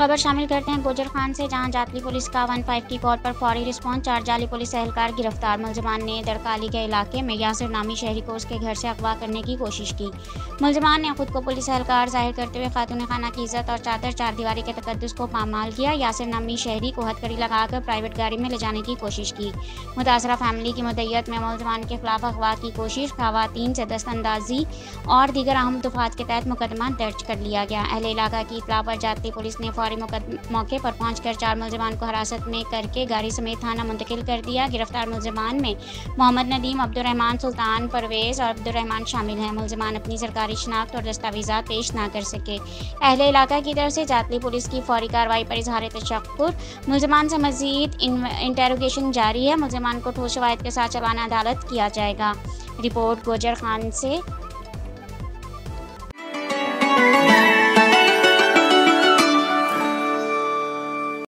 खबर शामिल करते हैं गोजर खान से, जहाँ जातली पुलिस का वन फाइव की कॉल पर फौरी रिस्पॉन्स, चार जाली पुलिस एहलकार गिरफ़्तार। मुलजमान ने दरकाली के इलाके में यासिर नामी शहरी को उसके घर से अगवा करने की कोशिश की। मुलजमान ने खुद को पुलिस एहलकार ज़ाहिर करते हुए खातून खाना की इज़्ज़त और चादर, चार दीवारी के तकदस को पामाल किया। यासिर नामी शहरी को हथकड़ी लगाकर प्राइवेट गाड़ी में ले जाने की कोशिश की। मुतासरा फैमिली की मुदैत में मुलजमान के खिलाफ अगवा की कोशिश। खातन से दस्तंदाजी और दीगर अहम दफात के तहत मुकदमा दर्ज कर लिया गया। अहल इलाका की इतला पर जाती पुलिस ने फौरी मौके पर पहुंचकर चार मुलजमान को हिरासत में करके गाड़ी समेत थाना मुंतकिल कर दिया। गिरफ़्तार मुलजमान में मोहम्मद नदीम अब्दुलरहमान सुल्तान परवेज़ और अब्दुलरहमान शामिल हैं। मुलजमान अपनी सरकारी शनाख्त और दस्तावेजा पेश ना कर सके। अहले इलाका की तरफ़ से जातली पुलिस की फौरी कार्रवाई पर इजहार तशक्र मुलजमान से मजीद इंटेरोगेशन जारी है। मुलजमान को ठोस शवायद के साथ चलाना अदालत किया जाएगा। रिपोर्ट गोजर खान से